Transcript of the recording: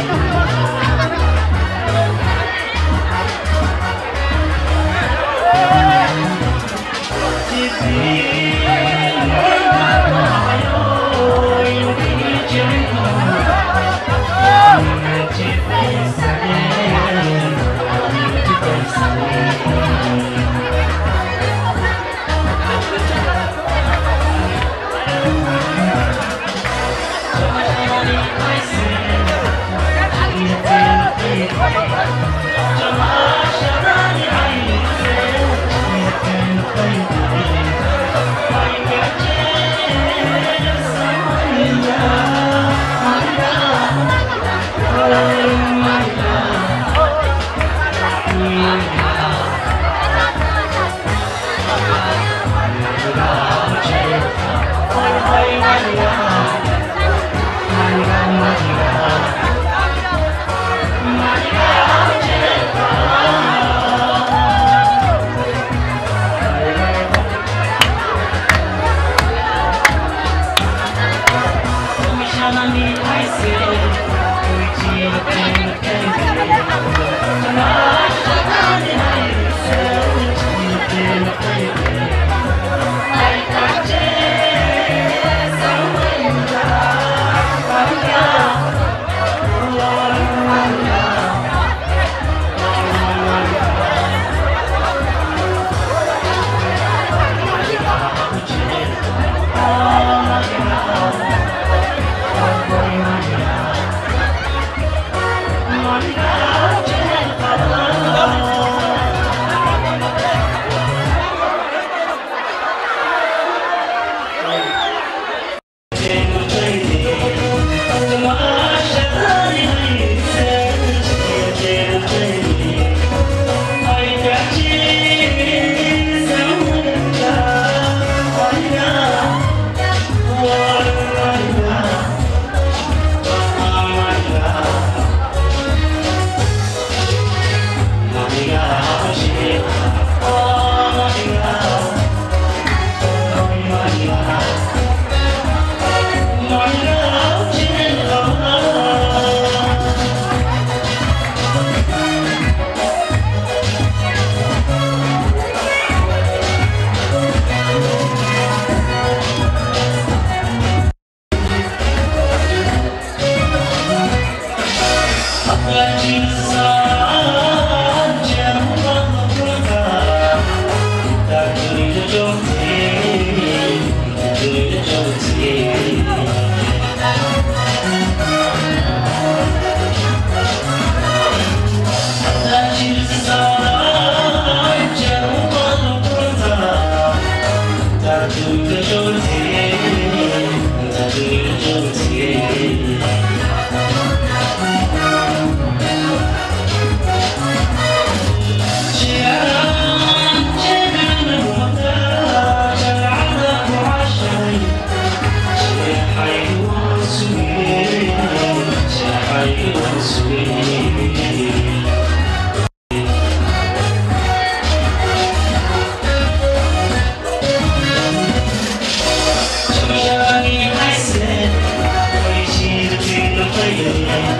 Thank you. Yeah. I see. Yeah.